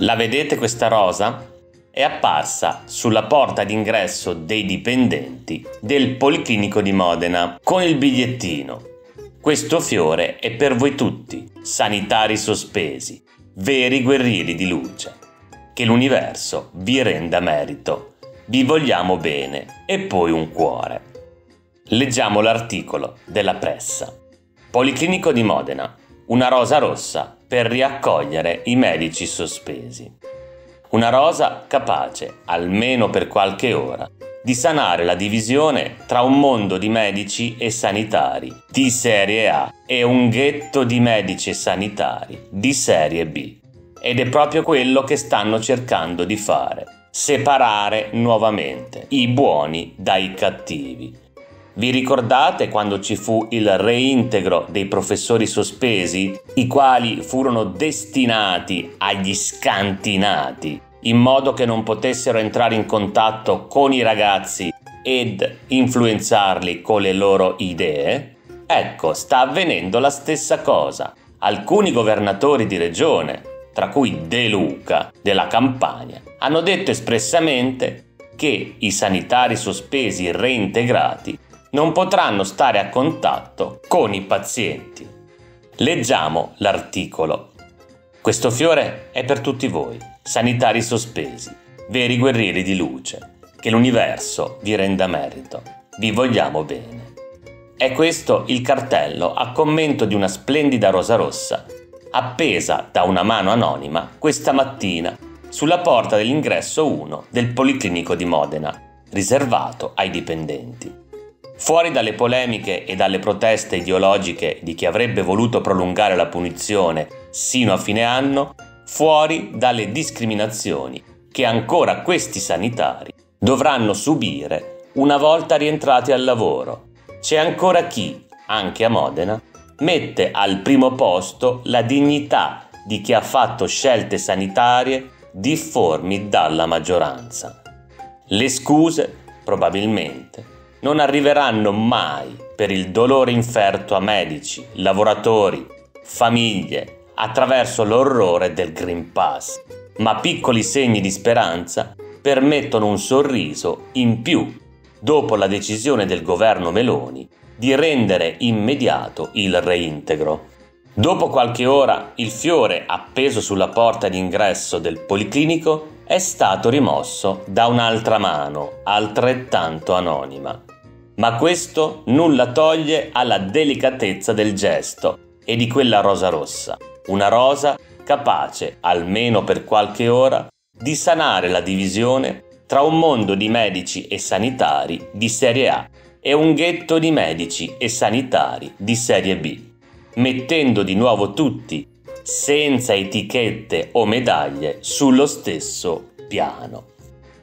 La vedete questa rosa? È apparsa sulla porta d'ingresso dei dipendenti del Policlinico di Modena con il bigliettino. Questo fiore è per voi tutti, sanitari sospesi, veri guerrieri di luce. Che l'universo vi renda merito. Vi vogliamo bene e poi un cuore. Leggiamo l'articolo della pressa. Policlinico di Modena. Una rosa rossa per riaccogliere i medici sospesi. Una rosa capace, almeno per qualche ora, di sanare la divisione tra un mondo di medici e sanitari di serie A e un ghetto di medici e sanitari di serie B. Ed è proprio quello che stanno cercando di fare, separare nuovamente i buoni dai cattivi vi ricordate quando ci fu il reintegro dei professori sospesi, i quali furono destinati agli scantinati, in modo che non potessero entrare in contatto con i ragazzi ed influenzarli con le loro idee? Ecco, sta avvenendo la stessa cosa. Alcuni governatori di regione, tra cui De Luca della Campania, hanno detto espressamente che i sanitari sospesi reintegrati non potranno stare a contatto con i pazienti. Leggiamo l'articolo. Questo fiore è per tutti voi, sanitari sospesi, veri guerrieri di luce. Che l'universo vi renda merito. Vi vogliamo bene. È questo il cartello a commento di una splendida rosa rossa, appesa da una mano anonima questa mattina sulla porta dell'ingresso 1 del Policlinico di Modena, riservato ai dipendenti. Fuori dalle polemiche e dalle proteste ideologiche di chi avrebbe voluto prolungare la punizione sino a fine anno, fuori dalle discriminazioni che ancora questi sanitari dovranno subire una volta rientrati al lavoro. C'è ancora chi, anche a Modena, mette al primo posto la dignità di chi ha fatto scelte sanitarie difformi dalla maggioranza. Le scuse, probabilmente, non arriveranno mai per il dolore inferto a medici, lavoratori, famiglie attraverso l'orrore del Green Pass, ma piccoli segni di speranza permettono un sorriso in più dopo la decisione del governo Meloni di rendere immediato il reintegro. Dopo qualche ora il fiore appeso sulla porta d'ingresso del policlinico è stato rimosso da un'altra mano, altrettanto anonima. Ma questo nulla toglie alla delicatezza del gesto e di quella rosa rossa, una rosa capace, almeno per qualche ora, di sanare la divisione tra un mondo di medici e sanitari di serie A e un ghetto di medici e sanitari di serie B, mettendo di nuovo tutti senza etichette o medaglie, sullo stesso piano.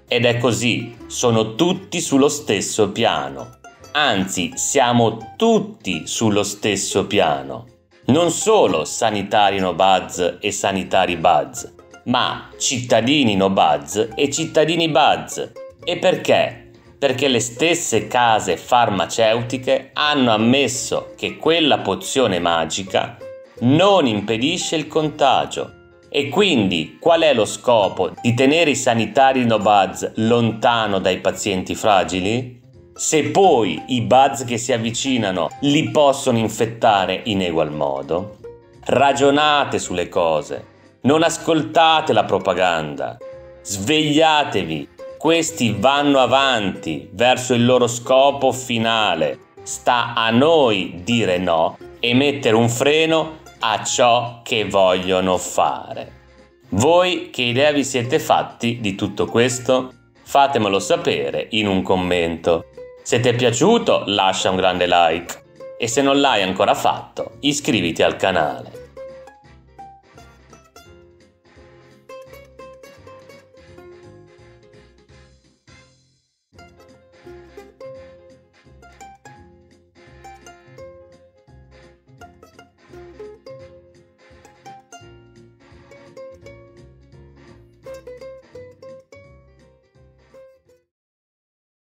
Ed è così, sono tutti sullo stesso piano. Anzi, siamo tutti sullo stesso piano. Non solo sanitari no buzz e sanitari buzz, ma cittadini no buzz e cittadini buzz. E perché? Perché le stesse case farmaceutiche hanno ammesso che quella pozione magica non impedisce il contagio. E quindi qual è lo scopo di tenere i sanitari no buzz lontano dai pazienti fragili? Se poi i buzz che si avvicinano li possono infettare in egual modo, ragionate sulle cose, non ascoltate la propaganda, svegliatevi, questi vanno avanti verso il loro scopo finale. Sta a noi dire no e mettere un freno a ciò che vogliono fare. Voi che idea vi siete fatti di tutto questo? Fatemelo sapere in un commento. Se ti è piaciuto lascia un grande like e se non l'hai ancora fatto iscriviti al canale.